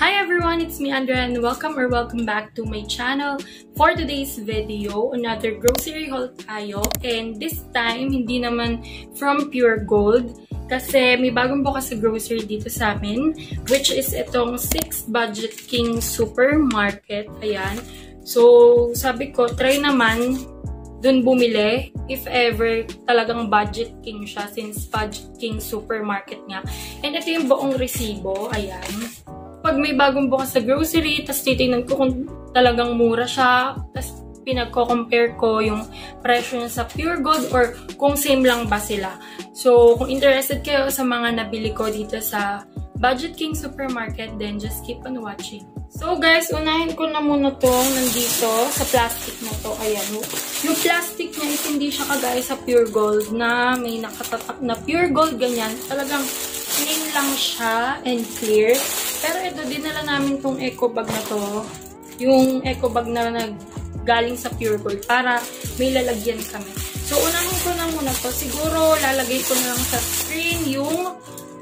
Hi everyone, it's me Andrea and welcome or welcome back to my channel. For today's video, another grocery haul tayo and this time hindi naman from Pure Gold kasi may bagong bukas sa grocery dito sa amin which is itong 6 Budget King Supermarket. Ayan. So, sabi ko, try naman dun bumili if ever talagang budget king siya since budget king supermarket nga. And ito yung buong resibo. Ayan pag may bagong bukas sa grocery, tapos titignan ko kung talagang mura siya, tapos pinagko-compare ko yung presyo niya sa Pure Gold or kung same lang ba sila. So, kung interested kayo sa mga nabili ko dito sa Budget King Supermarket, then just keep on watching. So guys, unahin ko na muna to nandito sa plastic na to. Ayan. Yung plastic niya is hindi siya kagaya sa Pure Gold na may nakatatak na Pure Gold ganyan. Talagang clean lang siya and clear. Pero ito, dinala namin tong eco bag na to. Yung eco bag na nag galing sa Pure Gold para may lalagyan kami. So, unahin ko na muna to. Siguro, lalagay ko na lang sa screen yung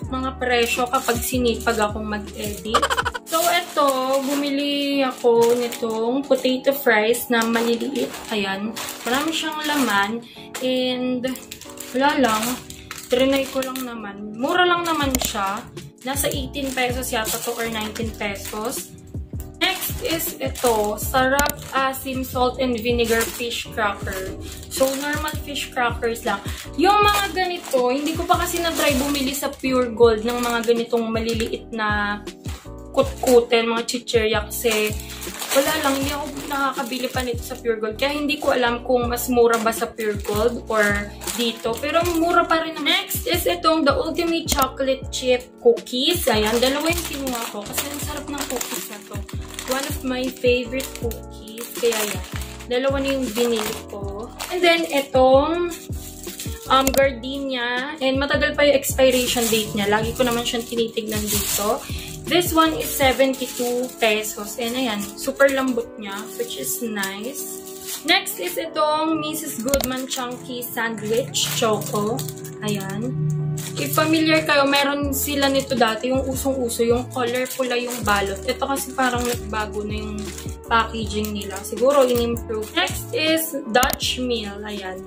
mga presyo kapag sinipag akong mag-edit. So, ito, bumili ako nitong potato fries na maliliit. Ayan. Marami siyang laman. And, wala lang. Trinay ko lang naman. Mura lang naman siya. Nasa 18 pesos yata to or 19 pesos. Next is ito, sarap asim salt and vinegar fish cracker. So, normal fish crackers lang. Yung mga ganito, hindi ko pa kasi na-try bumili sa Pure Gold ng mga ganitong maliliit na kutkutin, mga chichirya kasi wala lang, hindi ako nakakabili pa nito sa Pure Gold. Kaya hindi ko alam kung mas mura ba sa Pure Gold or dito. Pero mura pa rin. Next is itong The Ultimate Chocolate Chip Cookies. Ayan, dalawa yung kinuha ko kasi ang sarap ng cookies na to. One of my favorite cookies. Kaya yan. Dalawa na yung binili ko. And then, itong um, gardenia. And matagal pa yung expiration date niya. Lagi ko naman siyang tinitignan dito. This one is 72 pesos. And ayan, super lambot niya, which is nice. Next is itong Mrs. Goodman Chunky Sandwich Choco. Ayan. If familiar kayo, meron sila nito dati, yung usong-uso, yung color pula yung balot. Ito kasi parang nagbago na yung packaging nila. Siguro in-improve. Next is Dutch Meal. Ayan.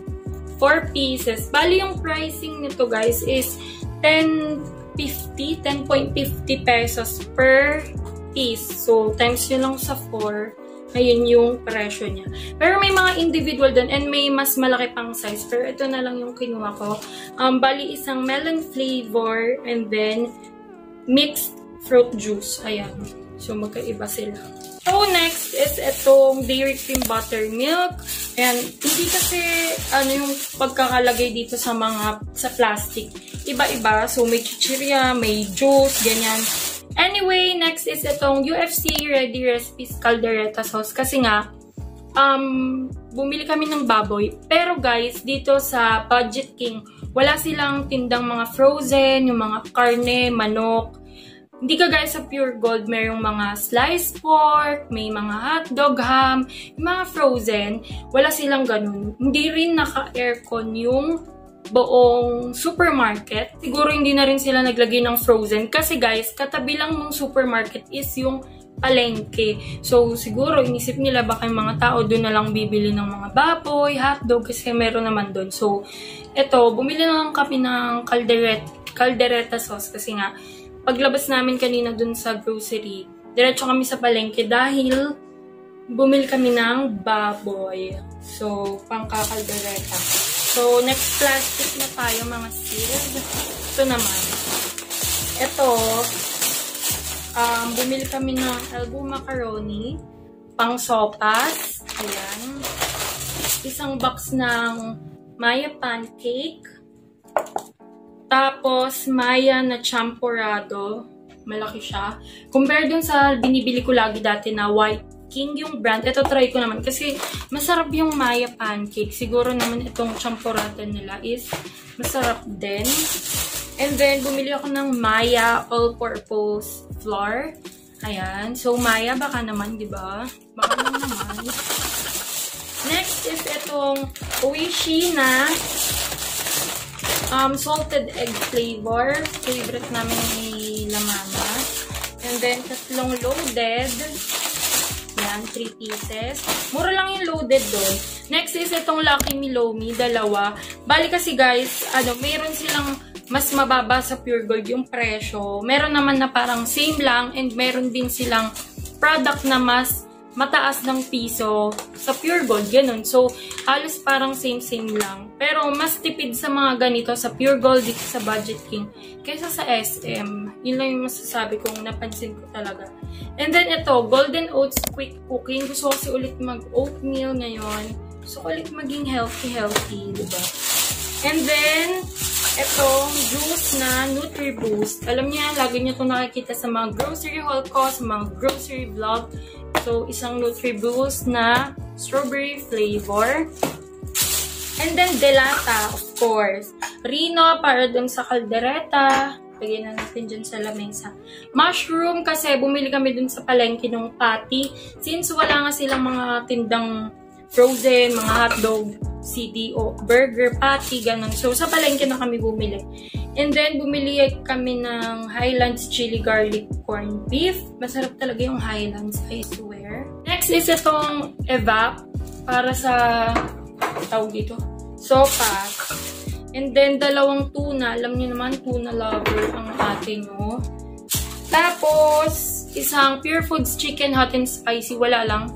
4 pieces. Bali yung pricing nito guys is 10 50, 10.50 pesos per piece. So, times yun lang sa 4. Ayun yung presyo niya. Pero may mga individual dun and may mas malaki pang size. Pero ito na lang yung kinuha ko. Um, bali, isang melon flavor and then mixed fruit juice. Ayan. So, magkaiba sila. So, next is itong Dairy Cream Buttermilk. Ayan, hindi kasi ano yung pagkakalagay dito sa mga, sa plastic. Iba-iba. So, may chichirya, may juice, ganyan. Anyway, next is itong UFC Ready Recipes Caldereta Sauce. Kasi nga, um, bumili kami ng baboy. Pero guys, dito sa Budget King, wala silang tindang mga frozen, yung mga karne, manok, hindi ka guys sa Pure Gold, mayroong mga sliced pork, may mga hotdog, ham, mga frozen, wala silang ganun. Hindi rin naka-aircon yung buong supermarket. Siguro hindi na rin sila naglagay ng frozen kasi guys, katabi lang ng supermarket is yung palengke. So, siguro, inisip nila baka yung mga tao doon na lang bibili ng mga baboy, hotdog, kasi meron naman doon. So, eto, bumili na lang kami ng caldereta, caldereta sauce kasi nga, paglabas namin kanina dun sa grocery, diretso kami sa palengke dahil bumili kami ng baboy. So, pangkakaldereta. So, next plastic na tayo mga sealed. Ito naman. Ito, um, bumili kami ng elbow macaroni, pang sopas. Ayan. Isang box ng Maya pancake. Tapos, Maya na champorado. Malaki siya. Compare dun sa binibili ko lagi dati na White King yung brand. Ito try ko naman kasi masarap yung Maya pancake. Siguro naman itong champorado nila is masarap din. And then, bumili ako ng Maya all-purpose flour. Ayan. So, Maya, baka naman, di ba? Baka naman. Next is itong Oishi na um, salted egg flavor. Favorite namin ni Lamama. And then, tatlong loaded. Yan, 3 pieces. Mura lang yung loaded doon. Next is itong Lucky Milomi, dalawa. Bali kasi guys, ano, meron silang mas mababa sa Pure Gold yung presyo. Meron naman na parang same lang and meron din silang product na mas mataas ng piso sa Pure Gold, ganun. So, halos parang same-same lang. Pero, mas tipid sa mga ganito sa Pure Gold dito sa Budget King kaysa sa SM. Yun lang yung masasabi kong napansin ko talaga. And then, ito, Golden Oats Quick Cooking. Gusto ko kasi ulit mag-oatmeal ngayon. Gusto ko ulit maging healthy-healthy, diba? And then, itong juice na NutriBoost. Alam niya, lagi niyo ito nakikita sa mga grocery haul ko, sa mga grocery vlog. So, isang NutriBoost na strawberry flavor. And then, Delata, of course. Rino, para dun sa kaldereta. Lagyan na natin dyan sa lamesa. Mushroom, kasi bumili kami dun sa palengke ng patty. Since wala nga silang mga tindang frozen, mga hotdog, CD o burger, patty, ganun. So, sa palengke na kami bumili. And then, bumili kami ng Highlands Chili Garlic Corn Beef. Masarap talaga yung Highlands, I swear. Next is itong Evap para sa, tawag dito, sopa. And then, dalawang tuna. Alam niyo naman, tuna lover ang ate nyo. Tapos, isang Pure Foods Chicken Hot and Spicy. Wala lang.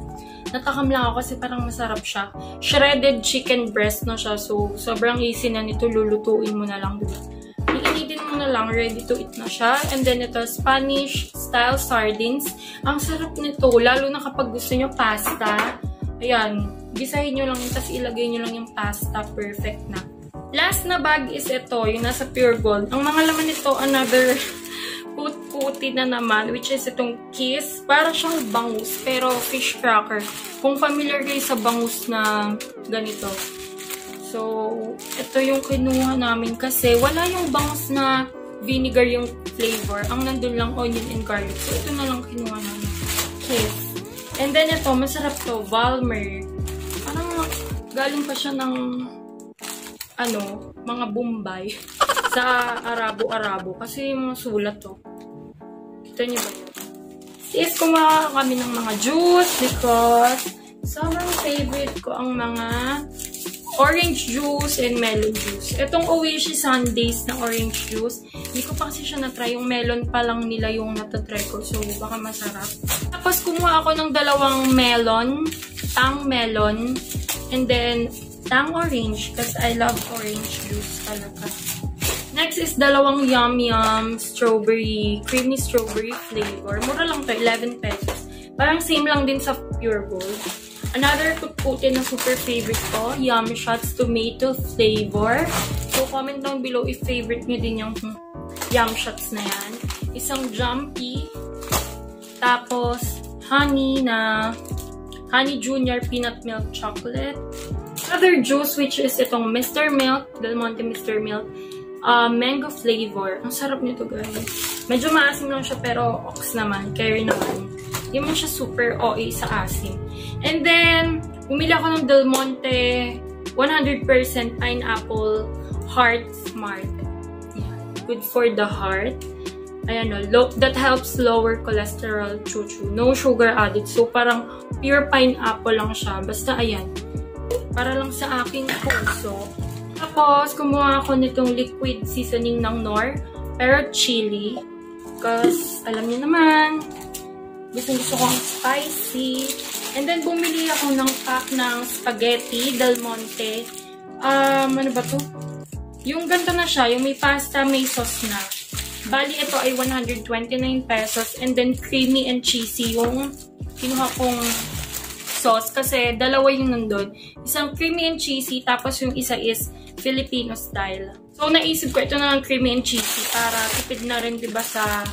Natakam lang ako kasi parang masarap siya. Shredded chicken breast na siya. So, sobrang easy na nito. Lulutuin mo na lang. Diba? Na lang. Ready to eat na siya. And then, ito, Spanish style sardines. Ang sarap nito. Lalo na kapag gusto nyo pasta. Ayan. Gisahin nyo lang. Tapos ilagay nyo lang yung pasta. Perfect na. Last na bag is ito, yung nasa Pure Gold. Ang mga laman nito, another put-puti na naman, which is itong Kiss. Para siyang bangus, pero fish cracker. Kung familiar kayo sa bangus na ganito. So, ito yung kinuha namin kasi wala yung bangus na vinegar yung flavor. Ang nandun lang onion and garlic. So, ito na lang kinuha namin. Kiss. And then ito, masarap to, Valmer. Parang galing pa siya ng ano, mga Bombay sa Arabo-Arabo. Kasi yung mga sulat to. Kita niyo ba yun? Is kumaha kami ng mga juice because sobrang favorite ko ang mga orange juice and melon juice. Itong Oashi Sundays na orange juice, hindi ko pa kasi siya na-try. Yung melon pa lang nila yung natatry ko. So, baka masarap. Tapos, kumuha ako ng dalawang melon, tang melon, and then tang orange kasi I love orange juice talaga. Next is dalawang Yum Yum strawberry, creamy strawberry flavor. Mura lang to, 11 pesos. Parang same lang din sa Pure Gold. Another kutkutin na super favorite ko, Yum Shots tomato flavor. So, comment down below if favorite nyo din yung Yum Shots na yan. Isang Jumpy. Tapos, honey na Honey Junior Peanut Milk Chocolate other juice which is itong Mr. Milk, Del Monte Mr. Milk, uh, mango flavor. Ang sarap nito guys. Medyo maasim lang siya pero ox naman, carry naman. Hindi mo siya super OA sa asim. And then, bumili ako ng Del Monte 100% pineapple heart smart. Yeah. Good for the heart. Ayan o, low, that helps lower cholesterol, chuchu. No sugar added. So, parang pure pineapple lang siya. Basta, ayan para lang sa aking puso. Tapos, kumuha ako nitong liquid seasoning ng Knorr, pero chili. Because, alam niyo naman, gusto gusto kong spicy. And then, bumili ako ng pack ng spaghetti Del Monte. Um, ano ba to? Yung ganito na siya, yung may pasta, may sauce na. Bali, ito ay 129 pesos. And then, creamy and cheesy yung kinuha kong sauce kasi dalawa yung nandun. Isang creamy and cheesy, tapos yung isa is Filipino style. So, naisip ko ito na lang creamy and cheesy para tipid na rin, diba, sa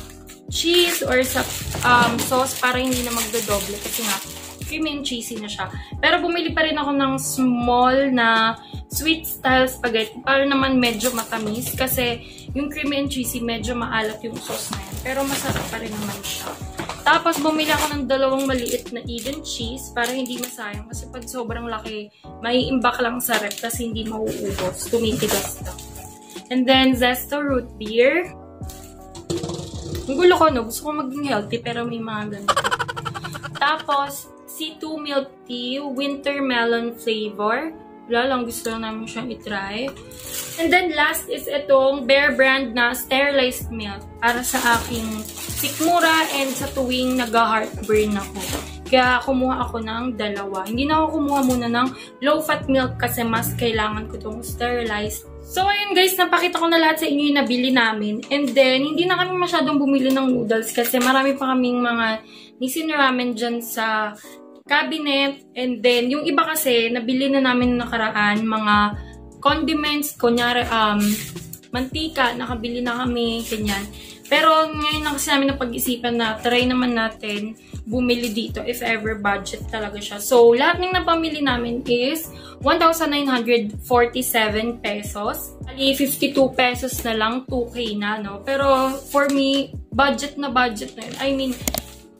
cheese or sa um, sauce para hindi na magdodoble. Kasi nga, creamy and cheesy na siya. Pero bumili pa rin ako ng small na sweet style spaghetti para naman medyo matamis kasi yung creamy and cheesy medyo maalat yung sauce na yan. Pero masarap pa rin naman siya. Tapos, bumili ako ng dalawang maliit na Eden cheese para hindi masayang. Kasi pag sobrang laki, may imbak lang sa rep kasi hindi mauubos. Tumitigas lang. And then, Zesto root beer. Ang gulo ko, no? Gusto ko maging healthy, pero may mga ganito. Tapos, C2 milk tea, winter melon flavor. Wala lang, gusto lang namin siyang itry. And then last is itong Bear brand na sterilized milk para sa aking sikmura and sa tuwing nag-heartburn ako. Kaya kumuha ako ng dalawa. Hindi na ako kumuha muna ng low-fat milk kasi mas kailangan ko itong sterilized. So, ayun guys, napakita ko na lahat sa inyo yung nabili namin. And then, hindi na kami masyadong bumili ng noodles kasi marami pa kaming mga nisin ramen dyan sa cabinet. And then, yung iba kasi, nabili na namin nakaraan, mga condiments, kunyari, um, mantika, nakabili na kami, ganyan. Pero ngayon lang kasi namin napag-isipan na try naman natin bumili dito if ever budget talaga siya. So, lahat ng napamili namin is 1,947 pesos. Ali, 52 pesos na lang, 2K na, no? Pero, for me, budget na budget na yun. I mean,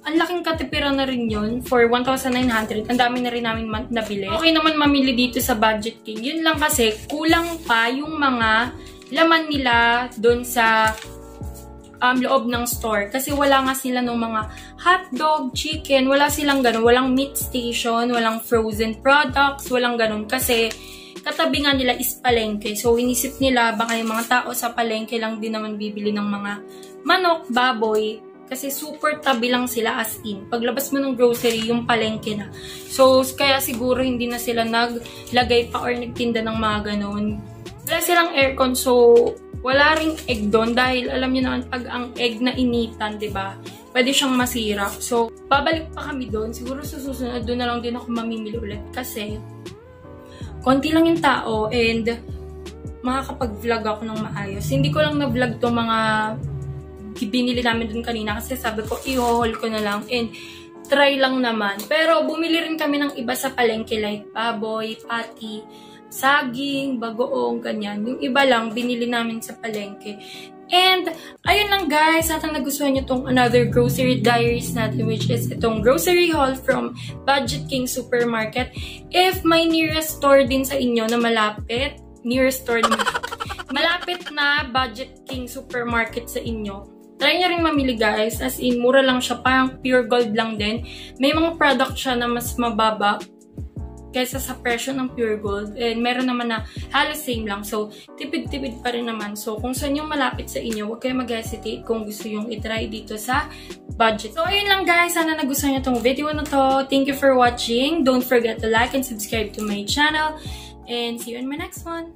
ang laking katipiran na rin yun for 1,900. Ang dami na rin namin nabili. Okay naman mamili dito sa Budget King. Yun lang kasi, kulang pa yung mga laman nila dun sa um, loob ng store. Kasi wala nga sila ng mga hotdog, chicken, wala silang ganun. Walang meat station, walang frozen products, walang ganun. Kasi katabi nga nila is palengke. So, inisip nila baka yung mga tao sa palengke lang din naman bibili ng mga manok, baboy, kasi super tabi lang sila as in. Paglabas mo ng grocery, yung palengke na. So, kaya siguro hindi na sila naglagay pa or nagtinda ng mga ganun. Wala silang aircon, so wala ring egg doon dahil alam niyo naman pag ang egg na initan, 'di ba? Pwede siyang masira. So, babalik pa kami doon. Siguro sa susunod doon na lang din ako mamimili ulit kasi konti lang yung tao and makakapag-vlog ako ng maayos. Hindi ko lang na-vlog to mga binili namin dun kanina kasi sabi ko, i-haul ko na lang and try lang naman. Pero bumili rin kami ng iba sa palengke like baboy, patty, saging, bagoong, ganyan. Yung iba lang, binili namin sa palengke. And, ayun lang guys, sana nagustuhan nyo tong another grocery diaries natin which is itong grocery haul from Budget King Supermarket. If may nearest store din sa inyo na malapit, nearest store na malapit na Budget King Supermarket sa inyo, try nyo rin mamili guys. As in, mura lang siya. Parang pure gold lang din. May mga product siya na mas mababa kaysa sa presyo ng pure gold. And meron naman na halos same lang. So, tipid-tipid pa rin naman. So, kung saan yung malapit sa inyo, huwag kayo mag-hesitate kung gusto yung itry dito sa budget. So, ayun lang guys. Sana nagustuhan nyo tong video na to. Thank you for watching. Don't forget to like and subscribe to my channel. And see you in my next one.